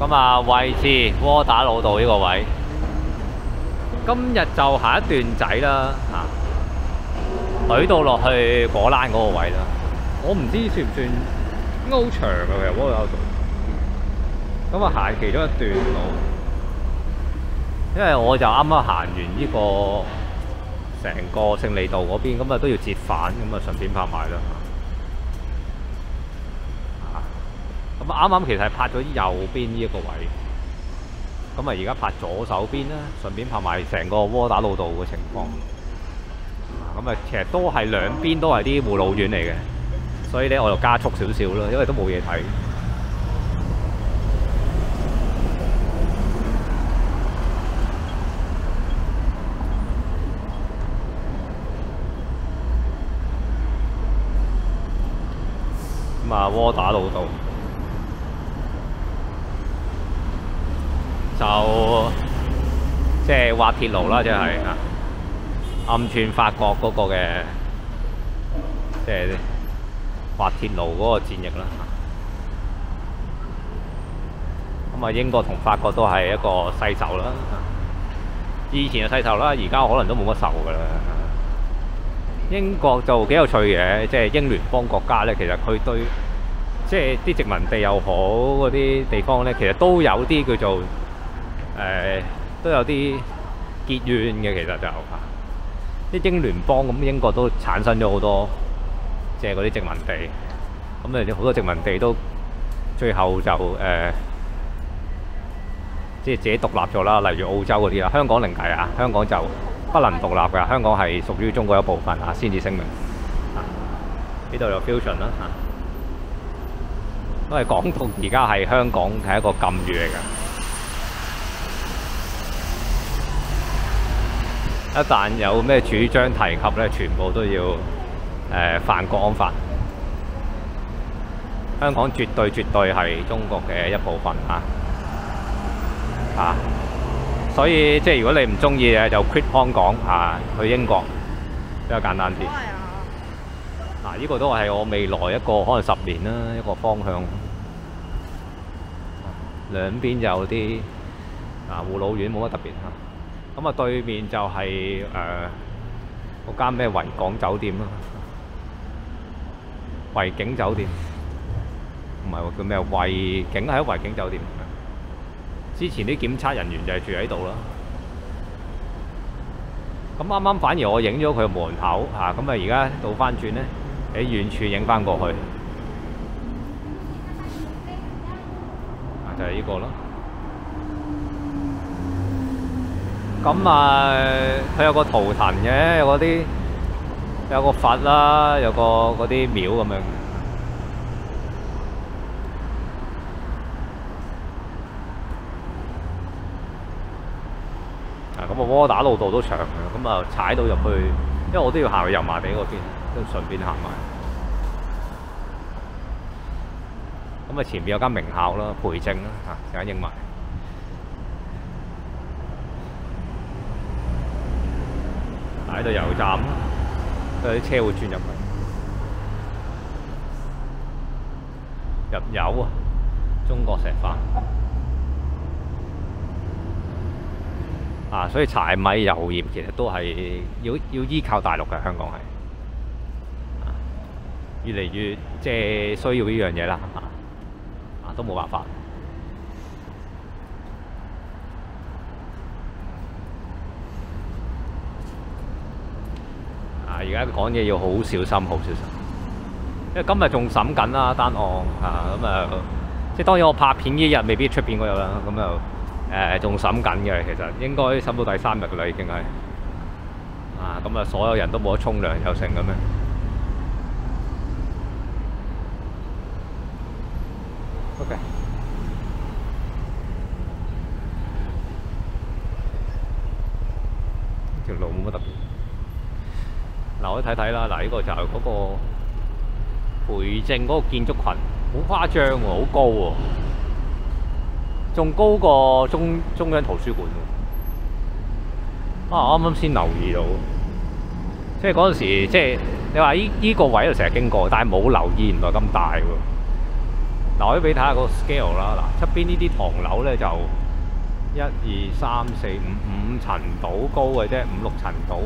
咁啊，位置窩打老道呢個位，今日就行一段仔啦，嚇、懟到落去果欄嗰個位啦。我唔知算唔算應該好長嘅其實窩打老道。咁啊，行其中一段路，因為我就啱啱行完呢、個成個勝利道嗰邊，咁啊都要折返，咁啊順便拍埋啦。啊咁啱啱其實係拍咗右邊呢一個位，咁啊而家拍左手邊啦，順便拍埋成個窩打老道嘅情況。咁啊，其實都係兩邊都係啲護老院嚟嘅，所以咧我就加速少少啦，因為都冇嘢睇。咁啊，窩打老道就即係滑鐵路啦，即係啊，暗串法國嗰個嘅即係滑鐵路嗰個戰役啦。咁啊，英國同法國都係一個世仇啦。以前係世仇啦，而家可能都冇乜仇噶啦。英國就幾有趣嘅，即係英聯邦國家咧，其實佢對即係啲殖民地又好嗰啲地方咧，其實都有啲叫做誒、呃都有啲結怨嘅，其實就啲英聯邦咁，英國都產生咗好多即係嗰啲殖民地，咁誒好多殖民地都最後就誒、即係自己獨立咗啦，例如澳洲嗰啲啦，香港另計啊，香港就不能獨立㗎，香港係屬於中國一部分啊，先至聲明。呢度有 fusion 啦嚇，因為港獨而家係香港係一個禁語嚟㗎。一旦有咩主張提及咧，全部都要誒、呃犯國安法。香港絕對絕對係中國嘅一部分啊！啊，所以即係如果你唔中意嘅，就 quit 香港啊，去英國比較簡單啲。嗱、呢、個都係我未來一個可能十年啦一個方向。兩邊有啲啊護老院冇乜特別嚇。咁啊對面就係誒嗰間咩維港酒店啦，維景酒店，唔係喎叫咩維景係喺維景酒店。之前啲檢測人員就係住喺度啦。咁啱啱反而我影咗佢門口嚇，咁啊而家倒翻轉咧，喺遠處影翻過去，就係、呢個咯。咁啊，佢有個圖騰嘅，有嗰啲有個佛啦，有個嗰啲廟咁樣。啊，咁啊窩打路道都長嘅，咁啊踩到入去，因為我都要行去油麻地嗰邊，都順便行埋。咁啊前面有間名校啦，培正啦，啊陣間影埋。喺度油站啦，都有啲車會轉入去。入油啊，中國石化。啊，所以柴米油鹽其實都係要要依靠大陸嘅，香港係。越嚟越即係需要呢樣嘢啦，啊啊都冇辦法。啊！而家講嘢要好小心，好小心，因為今日仲審緊啦單案啊，咁啊，即係當然我拍片呢日未必出邊嗰日啦，咁就誒仲審緊嘅，其實應該審到第三日噶啦，已經係啊，咁啊，所有人都冇得沖涼又成咁樣。OK。條路冇乜特別。嗱，我睇睇啦，嗱，呢個就係嗰個培正嗰個建築群，好誇張喎，好高喎，仲高過中中央圖書館喎。啊，啱啱先留意到，即係嗰陣時，即係你話依依個位就成日經過，但係冇留意原來咁大喎。嗱，我俾睇下個 scale 啦。嗱，側邊呢啲唐樓咧就一二三四五五層到高嘅啫，五六層到。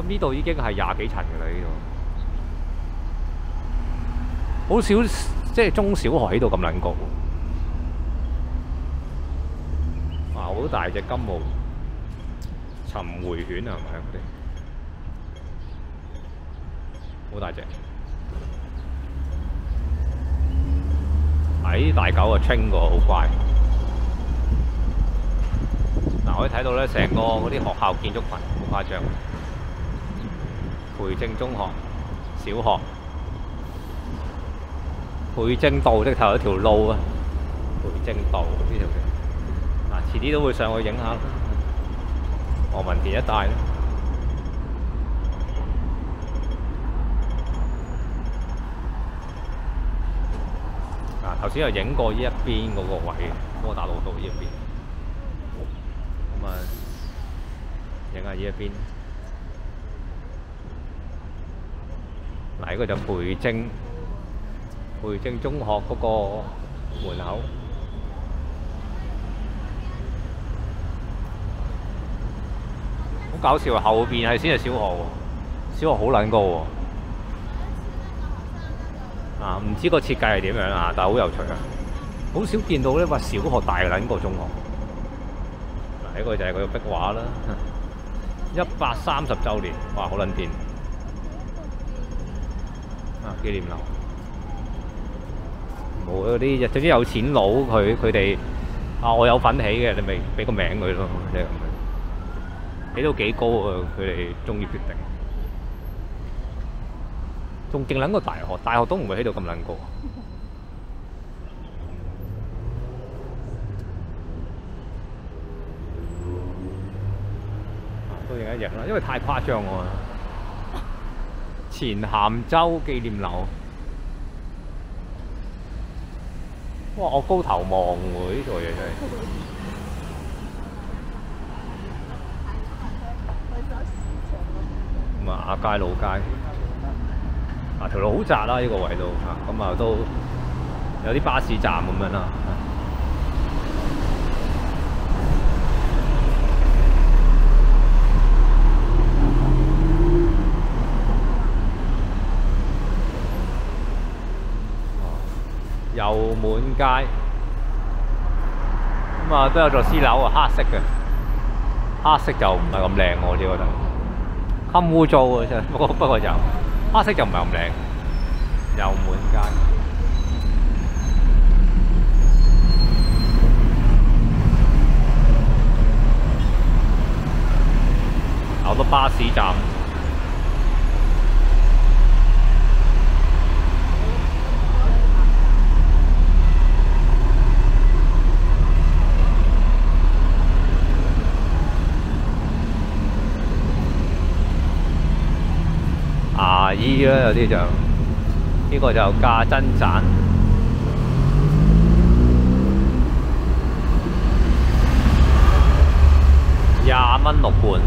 咁呢度已經係廿幾層嘅啦，呢度好少即係中小學喺度咁撚高。哇！好大隻金毛尋回犬啊，係咪嗰啲？好大隻。喺大狗啊清個好乖。嗱，可以睇到咧，成個嗰啲學校建築群好誇張。培正中學、小學、培正道即頭一條路啊，培正道呢條嘅。嗱，遲啲都會上去影下。何文田一帶咧。頭先又影過呢一邊嗰個位，摩打路道呢一邊，咁啊影下呢一邊。嗱，呢個就培正培正中學嗰個門口，好搞笑啊！後邊係先係小學喎，小學好撚高喎。啊，唔知個設計係點樣啊，但係好有趣啊！好少見到咧，話小學大撚過中學。嗱，呢個就係佢個壁畫啦，一百三十週年，哇，好撚掂！紀念樓，冇嗰啲，總之有錢佬佢佢哋啊，我有份起嘅，你咪俾個名佢咯，即係咁樣。起到幾高啊？佢哋終於決定。仲勁撚過大學，大學都唔會起到咁撚高。都影一影啦，因為太誇張喎。前鹹州紀念樓，哇！我高頭望喎，呢座嘢真係。咁啊，亞皆老街。啊，條路好窄啦，呢個位度，咁啊都有啲巴士站咁樣啦。油滿街，咁啊都有座私樓啊，黑色嘅，黑色就唔係咁靚我自己覺得，襟污糟啊真係，不過不過就。黑色就唔係咁靚，油滿街，好多巴士站。阿姨啦，有啲就呢個就價真賺，廿蚊六罐，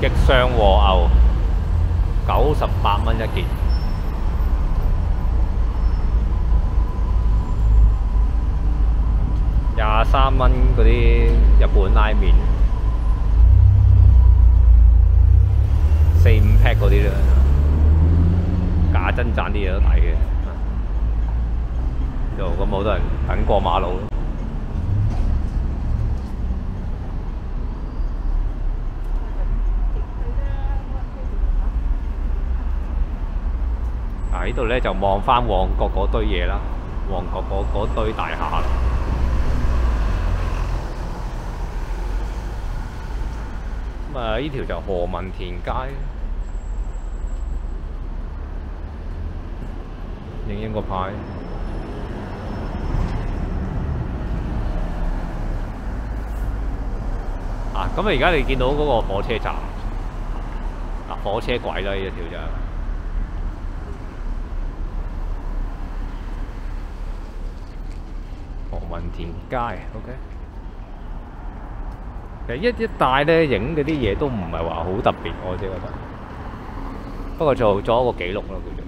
極上和牛九十八蚊一件，廿三蚊嗰啲日本拉麵。四五 pack 嗰啲啦，假真賺啲嘢都抵嘅。就咁好多人等過馬路咯。啊！呢度咧就望翻旺角嗰堆嘢啦，旺角嗰嗰堆大廈啦。咁啊！呢條就何文田街。影影個牌啊！咁啊，而家你見到嗰個火車站，嗱火車軌啦，呢一條就何文田街，OK。一一帶咧影嗰啲嘢都唔係話好特別，我只覺得。不過做咗個記錄咯，叫做。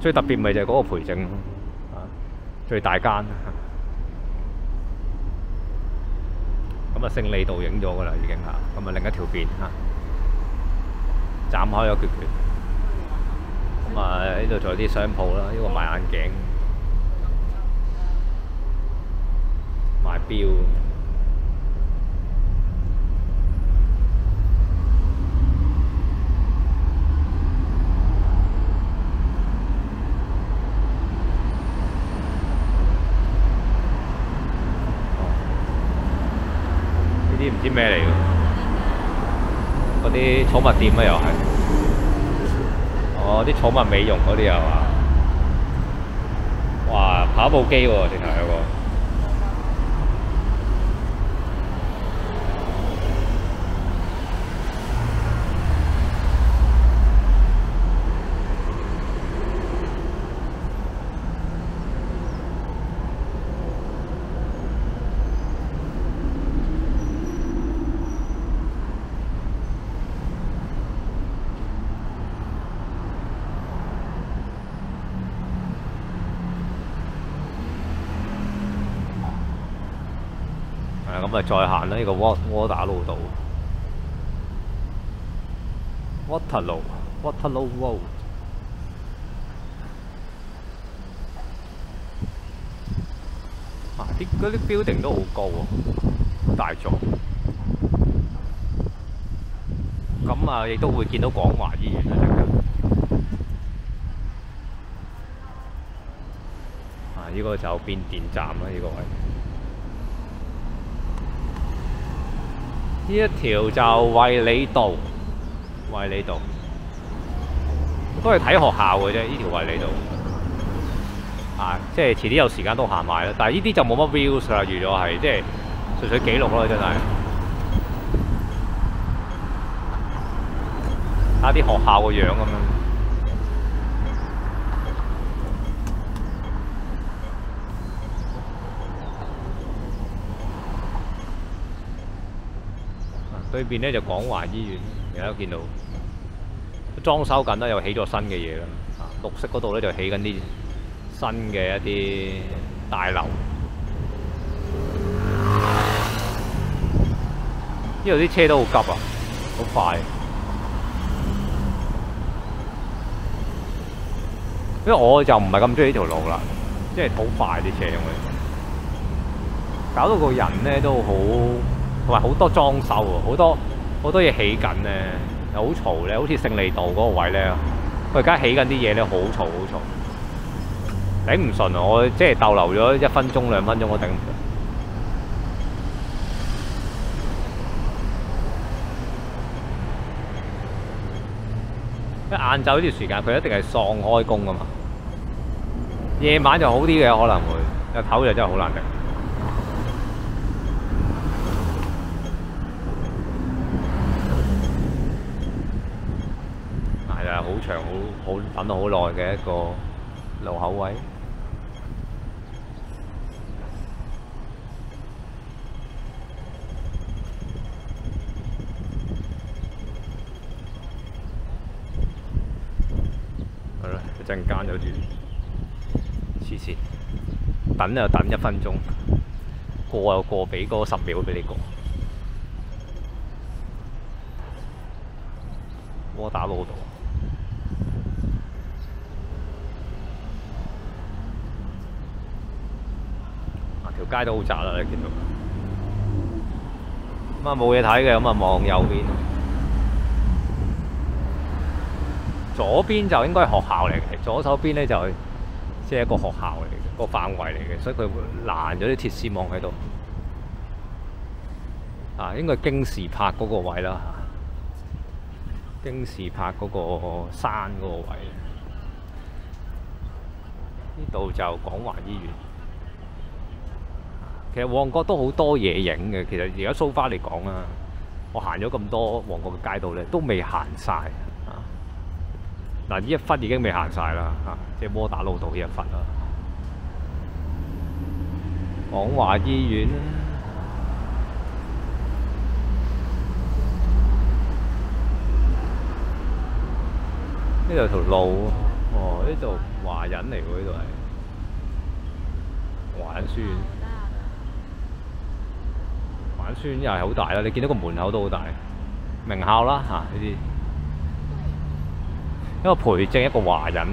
最特別咪就係嗰個培正最大間。咁啊，勝利度影咗噶啦，已經嚇。咁啊，另一條邊嚇，斬開咗決決。咁啊，呢度仲有啲商鋪啦，呢個賣眼鏡。賣錶。啲唔知咩嚟嘅，嗰啲寵物店啊又係，哦啲寵物美容嗰啲係嘛？哇跑步機喎，直頭有個。係咁啊，再行啦！呢個窩窩打路道，Waterloo，Waterloo Road。啊！啲嗰啲 building 都好高喎，好大座。咁啊，亦都會見到廣華醫院啊！陣間啊，呢個就變電站啦，呢個位。呢一條就惠理道，惠理道都係睇學校嘅啫。呢條惠理道啊，即係遲啲有時間都行埋啦。但係呢啲就冇乜 views 啦，預咗係即係純粹記錄咯，真係睇啲學校個樣咁樣。對面咧就廣華醫院，而家都見到裝修緊啦，又起咗新嘅嘢啦。啊，綠色嗰度咧就起緊啲新嘅一啲大樓。呢度啲車都好急啊，好快。因為我就唔係咁中意呢條路啦，即係好快啲車，因為搞到個人咧都好。同埋好多裝修喎，好多好多嘢起緊咧，又好嘈咧，好似勝利道嗰個位咧，佢而家起緊啲嘢咧，好嘈好嘈，頂唔順啊！我即係逗留咗一分鐘兩分鐘，我頂唔順。一晏晝呢段時間，佢一定係喪開工㗎嘛。夜晚就好啲嘅，可能會日頭就真係好難頂。好長，好等咗好耐嘅一個路口位。係啦，一陣間有住黐線，等又等一分鐘，過又過，俾嗰十秒俾你過。窩打老道。街都好窄啦，你見到。咁啊冇嘢睇嘅，咁啊望右邊。左邊就應該係學校嚟嘅，左手邊咧就係即系一個學校嚟嘅，個範圍嚟嘅，所以佢會攔咗啲鐵絲網喺度。啊，應該係京士柏嗰個位啦嚇，京士柏嗰個山嗰個位。呢度就廣華醫院。其實旺角都好多嘢影嘅。其實而家蘇花嚟講啊，我行咗咁多旺角嘅街道咧，都未行晒。啊！嗱，呢一忽已經未行晒啦，即係摩打老道呢一忽啦。廣華醫院呢度條路，哦，呢度華人嚟喎，呢度係華人書院。華人書院又係好大啦，你見到個門口都好大，名校啦嚇呢啲。一個培正，一個華人。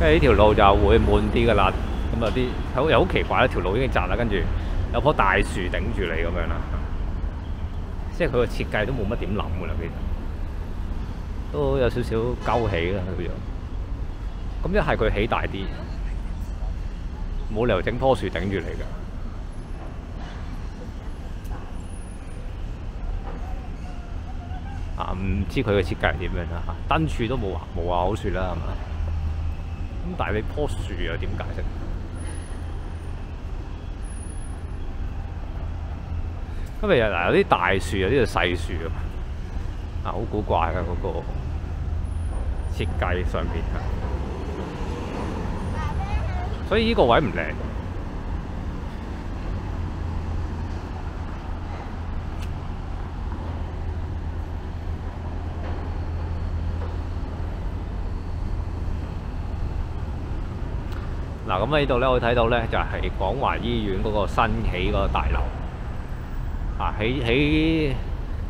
跟住呢條路就會滿啲噶啦，咁啊啲好又好奇怪，一條路已經窄啦，跟住有棵大樹頂住你咁樣啦，即係佢個設計都冇乜點諗噶啦，其實都有少少鳩起啦咁樣。咁一係佢起大啲，冇理由整棵樹頂住你㗎。啊，唔知佢嘅設計係點樣啦嚇，燈柱都冇話冇話好説啦，係嘛？咁但係你棵樹又點解釋？今日又嗱有啲大樹，有啲就細樹啊，啊好古怪嘅嗰個設計上邊啊，所以呢個位唔靚。嗱，咁喺呢度咧，我睇到咧就係廣華醫院嗰個新起嗰個大樓，啊，起起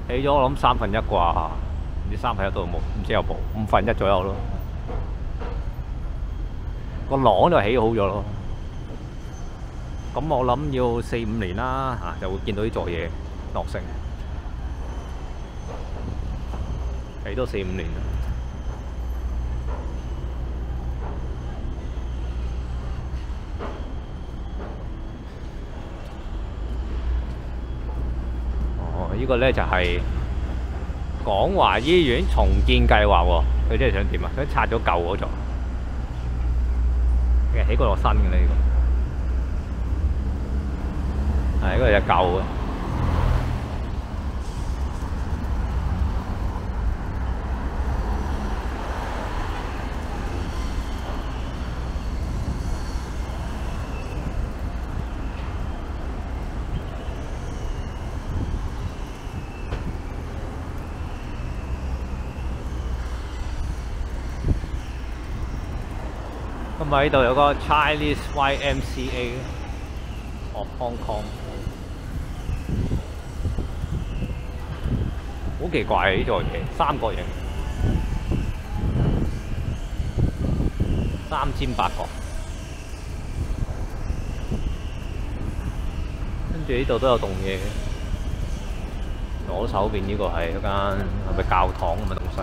起咗我諗三分一啩，唔知三分一度冇，唔知有冇五分一左右咯。個廊就起好咗咯，咁我諗要四五年啦，嚇就會見到呢座嘢落成，起多四五年。呢個咧就係港華醫院重建計劃喎，佢真係想點啊？想拆咗舊嗰座，其實起過落新嘅呢個，係嗰個就舊嘅。咁喺度有個 Chinese YMCA of Hong Kong，好奇怪啊！呢座嘢三角形，三尖八角，跟住呢度都有棟嘢。左手邊呢個係一間係咪教堂咁嘅東西？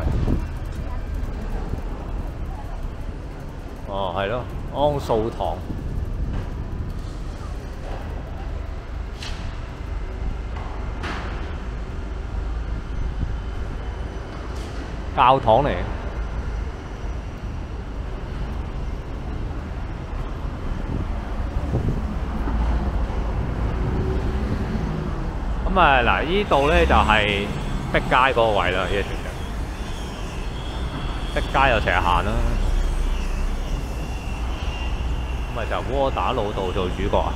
哦，係咯，安素堂。教堂嚟。咁啊，嗱，呢度咧就係碧街嗰個位啦，呢個程碧街又成日行啦。咁咪就窩打老道做主角啊！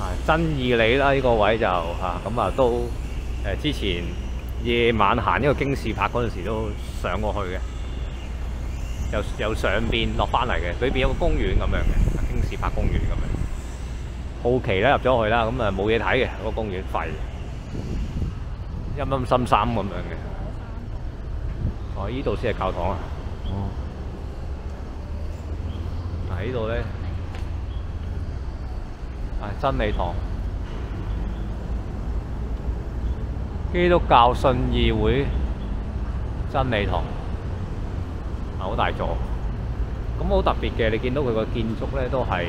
啊，真義里啦，呢個位就咁啊，都誒之前夜晚行呢個京士柏嗰陣時都上過去嘅，由由上邊落翻嚟嘅，裏邊有個公園咁樣嘅，京士柏公園咁樣。好奇咧入咗去啦，咁啊冇嘢睇嘅，個公園廢。陰陰森森咁樣嘅，哦，呢度先係教堂啊！哦，嗱，呢度咧，係真理堂，基督教信義會真理堂，好大座，咁好特別嘅，你見到佢個建築咧都係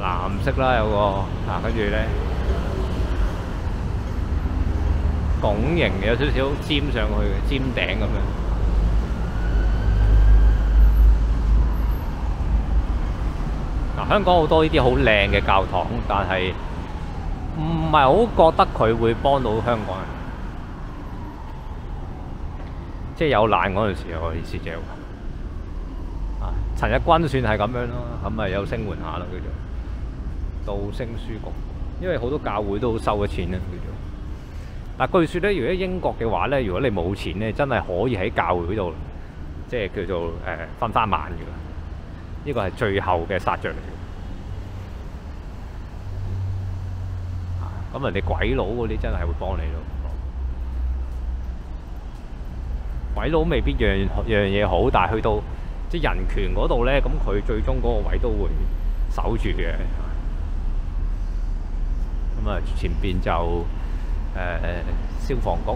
藍色啦，有個啊，跟住咧。拱形嘅，有少少尖上去嘅尖頂咁樣。嗱，香港好多呢啲好靚嘅教堂，但係唔係好覺得佢會幫到香港人。即係有難嗰陣時，我意思就係啊，陳日君算係咁樣咯，咁咪有聲援下咯，叫做道聲書局，因為好多教會都收咗錢啦，叫做。嗱據說咧，如果英國嘅話咧，如果你冇錢咧，真係可以喺教會度，即係叫做誒、呃、分翻萬嘅。呢個係最後嘅殺著嚟嘅。咁人哋鬼佬嗰啲真係會幫你咯。鬼佬未必樣樣嘢好，但係去到即係人權嗰度咧，咁佢最終嗰個位都會守住嘅。咁啊，前邊就、呃、消防局。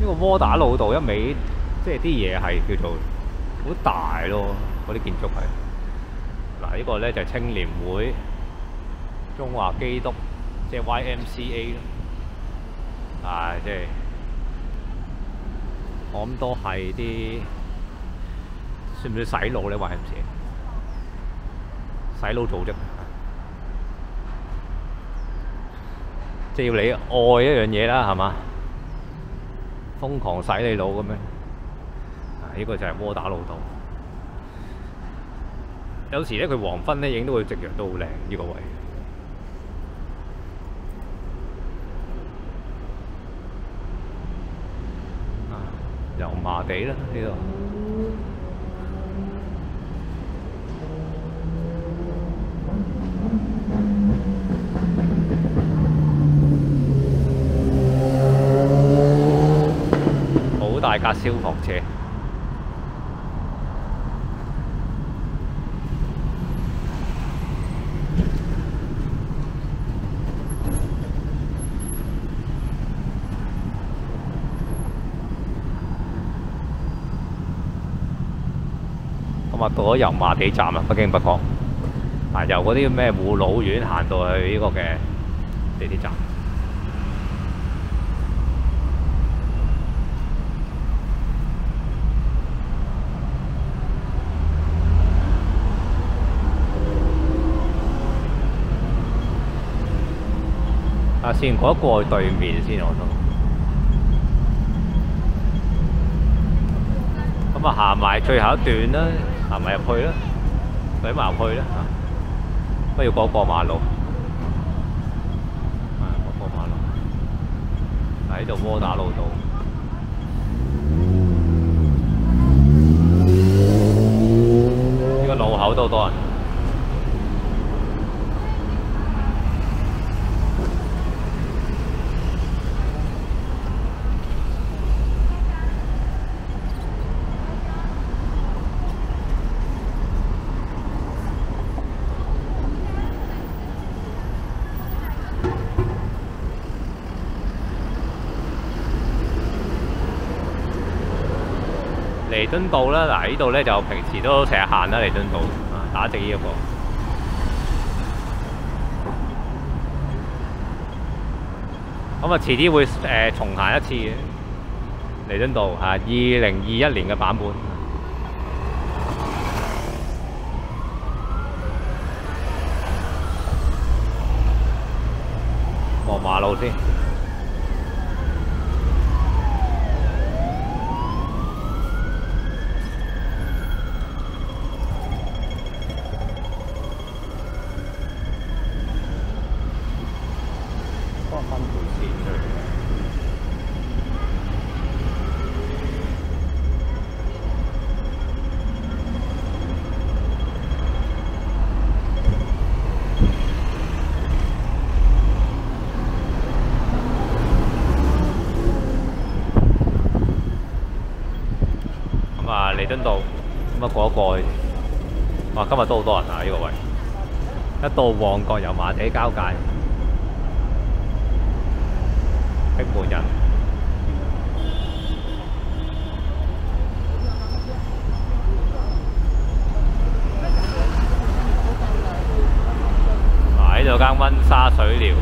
呢個窩打老道一味，即係啲嘢係叫做好大咯，嗰啲建築係。嗱，呢個咧就係青年會、中華基督，即係 YMCA 咯。啊，即係我諗都係啲算唔算洗腦咧？YMCA 洗腦組織，即係要你愛一樣嘢啦，係嘛？瘋狂洗你腦咁樣，啊！呢個就係窩打老道。有時咧，佢黃昏咧影到佢夕陽都好靚，呢個位。油麻地啦呢度。好大架消防車。咁啊，到咗油麻地站啊，不經不覺。啊，由嗰啲咩護老院行到去呢個嘅地鐵站。先過一過對面先，我都。咁啊，行埋最後一段啦，行埋入去啦，懟埋入去啦嚇。不如過過馬路，啊，過馬路，喺度窩打路度。呢個路口都多人。敦道啦，嗱呢度咧就平時都成日行啦，彌敦道，打直呢一個。咁啊，遲啲會誒、重行一次嘅彌敦道嚇，二零二一年嘅版本。過馬路先。幫我分條線出嚟。咁啊，彌敦道咁啊過一過去，哇！今日都好多人啊，呢個位一到旺角油麻地交界。逼滿人。啊！呢度間溫莎水療，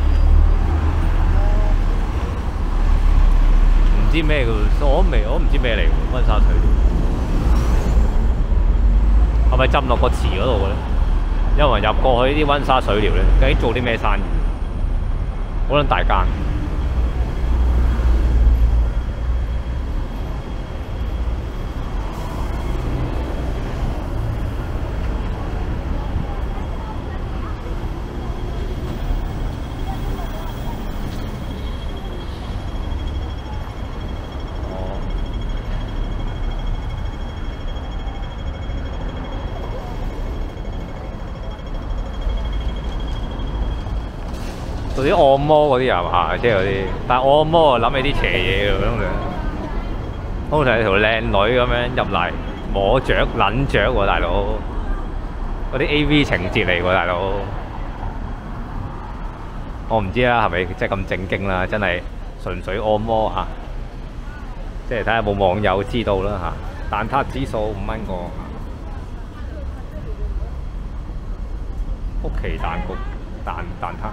唔知咩嘅，我都未，我都唔知咩嚟嘅溫莎水療，咪浸落個池嗰度嘅咧？因為入過去啲温莎水療咧，究竟做啲咩生意？好撚大間。啲按摩嗰啲係嘛，即係嗰啲，但系按摩啊諗起啲邪嘢咁樣，通常係條靚女咁樣入嚟摸雀撚雀喎，大佬，嗰啲 A.V. 情節嚟喎，大佬，我唔知啦，係咪即係咁正經啦？真係純粹按摩吓，即係睇下有冇網友知道啦吓。蛋撻指數五蚊個，曲奇蛋焗蛋蛋撻。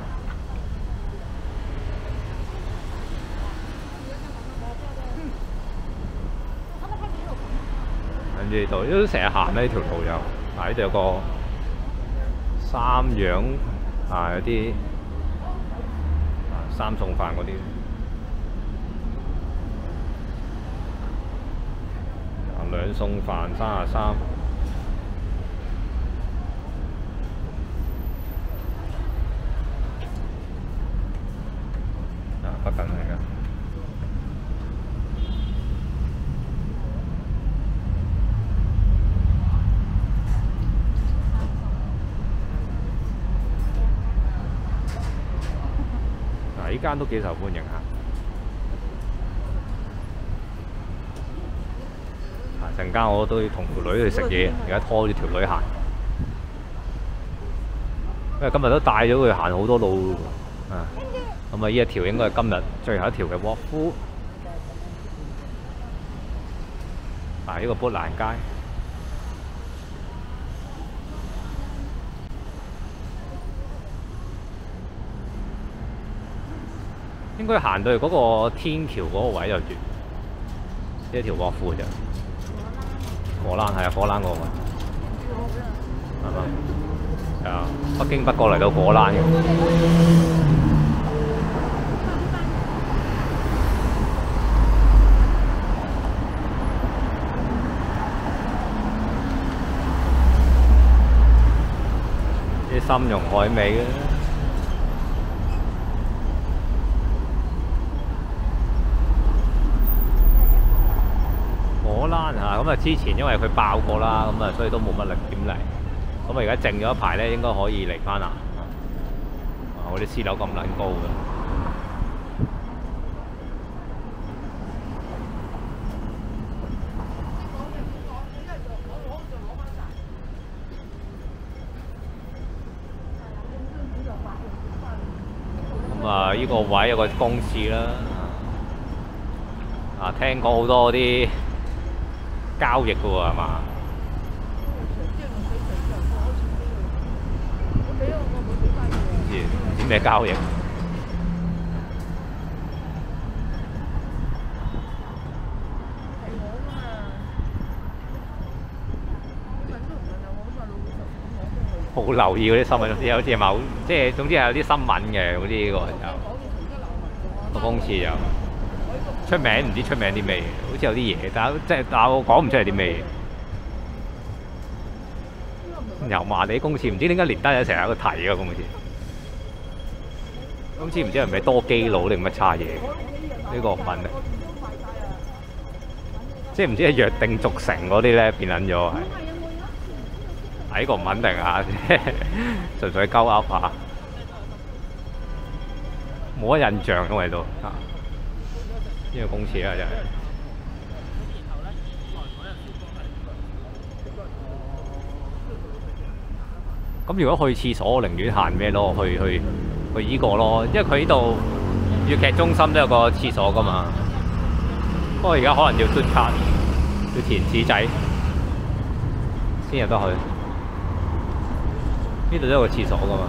呢度都成日行呢條路又，啊呢度有個三樣啊，有啲三餸飯嗰啲，啊兩餸飯三啊三，啊不緊係㗎。呢間都幾受歡迎嚇，啊陣間我都要同條女去食嘢，而家拖住條女行，因為今日都帶咗佢行好多路，啊，咁啊呢一條應該係今日最後一條嘅沃夫，啊呢個砵蘭街。應該行到去嗰個天橋嗰個位就住，呢一條臥褲啫。果欄係啊，果欄嗰個位，係嘛？係啊，北京北過嚟到果欄嘅。啲參茸海味嘅。咁之前因為佢爆過啦，咁啊，所以都冇乜力點嚟。咁啊，而家靜咗一排咧，應該可以嚟翻啦。啊，我啲私樓咁撚高嘅。咁啊，呢個位有個公廁啦。啊，聽講好多啲。交易嘅喎係嘛？唔知咩交易？好留意嗰啲新聞，有啲某即係總之係有啲新聞嘅嗰啲個就個公司有。出名唔知出名啲咩嘢，好似有啲嘢，但係即係但我講唔出係啲咩嘢。油麻地公廁唔知點解連單有成日喺度提啊，公廁。公廁唔知係咪多基佬定乜叉嘢？呢個品咧，即係唔知係約定俗成嗰啲咧變撚咗係。睇！個唔肯定啊，純粹鳩噏下，冇乜印象因為都啊。呢個公廁啊，真係。咁如果去廁所，我寧願行咩咯？去去去依個咯，因為佢呢度粵劇中心都有個廁所噶嘛。不過而家可能要出卡，要填紙仔先入得去。呢度都有個廁所噶嘛。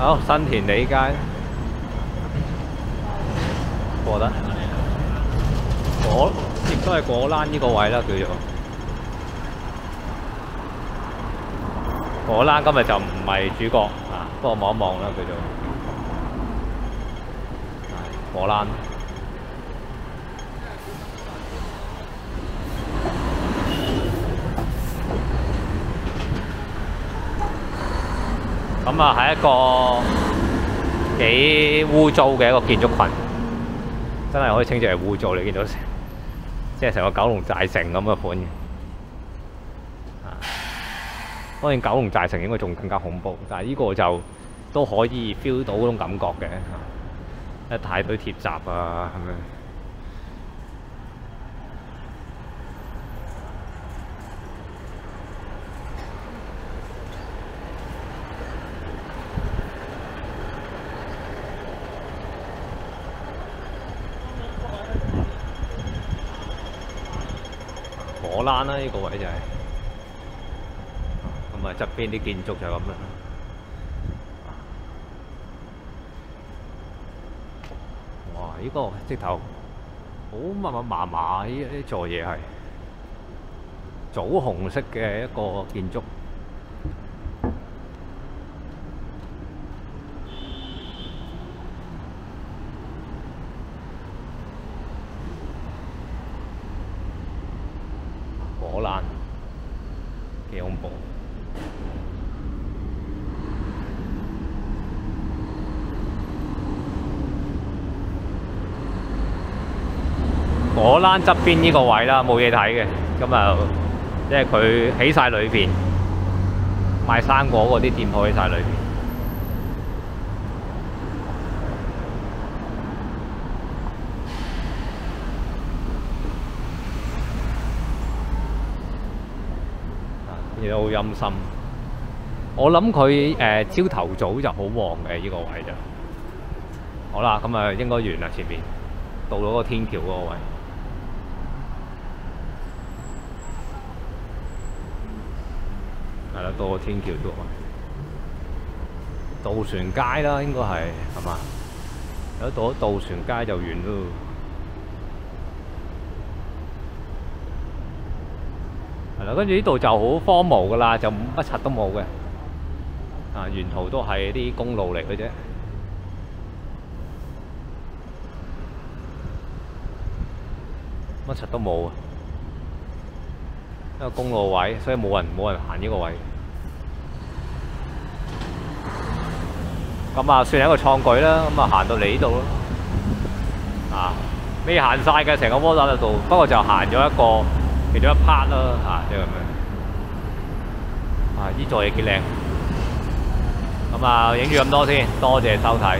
好，新田地街，好過得果亦都系果栏呢个位啦，叫做果栏。今日就唔系主角啊，不過望一望啦，叫做果栏。咁啊，係一個幾污糟嘅一個建築群，真係可以稱之為污糟。你見到即係成個九龍寨城咁嘅款嘅。當然九龍寨城應該仲更加恐怖，但係呢個就都可以 feel 到嗰種感覺嘅，一大堆鐵閘啊，係咪？啦，呢個位就係咁啊，側邊啲建築就係咁啦。哇！呢個直頭好密密麻麻，呢呢座嘢係棗紅色嘅一個建築。果欄幾恐怖。果欄側邊呢個位啦，冇嘢睇嘅，咁啊，即係佢起晒裏邊賣生果嗰啲店鋪起晒裏邊。亦都好陰森。我諗佢誒朝頭早就好旺嘅呢個位就。好啦，咁啊應該完啦，前面到咗個天橋嗰個位。系啦，到個天橋都。渡船街啦，應該係係嘛？有到咗渡船街就完咯。係啦，跟住呢度就好荒蕪噶啦，就乜柒都冇嘅。啊，沿途都係啲公路嚟嘅啫，乜柒都冇啊！一個公路位，所以冇人冇人行呢個位。咁啊，算係一個創舉啦。咁啊，行到嚟呢度咯。啊，未行晒嘅成個窩打度，不過就行咗一個。其中一 part 咯，嚇，即係咁樣。啊，呢座嘢幾靚。咁啊，影住咁多先，多謝收睇。